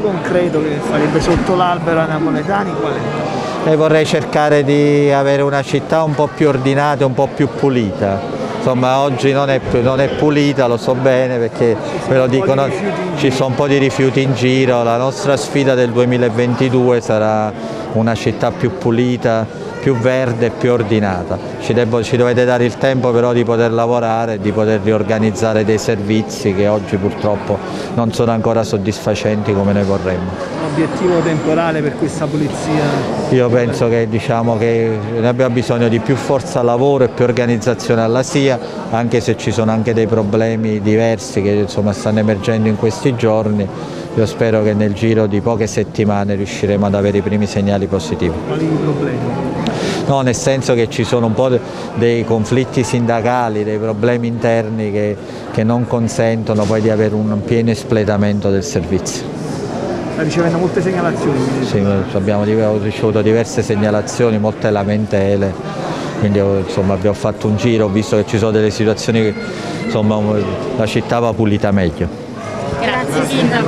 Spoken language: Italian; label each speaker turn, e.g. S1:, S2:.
S1: concreto che farebbe sotto l'albero a napoletani qual è?
S2: E vorrei cercare di avere una città un po' più ordinata, un po' più pulita. Insomma oggi non è, non è pulita, lo so bene perché ve lo dicono, ci sono un po' di rifiuti in giro, la nostra sfida del 2022 sarà una città più pulita, più verde e più ordinata. Ci, devo, ci, dovete dare il tempo però di poter lavorare, di poter riorganizzare dei servizi che oggi purtroppo non sono ancora soddisfacenti come noi vorremmo.
S1: Obiettivo temporale per questa pulizia?
S2: Io penso che, diciamo, che noi abbiamo bisogno di più forza lavoro e più organizzazione alla SIA, anche se ci sono anche dei problemi diversi che insomma, stanno emergendo in questi giorni. Io spero che nel giro di poche settimane riusciremo ad avere i primi segnali positivi.
S1: Quali problemi?
S2: No, nel senso che ci sono un po' dei conflitti sindacali, dei problemi interni che, che non consentono poi di avere un pieno espletamento del servizio.
S1: Sta ricevendo molte segnalazioni?
S2: Sì, abbiamo ricevuto diverse segnalazioni, molte lamentele, quindi insomma, abbiamo fatto un giro, ho visto che ci sono delle situazioni che insomma, la città va pulita meglio.
S3: Grazie Sindaco.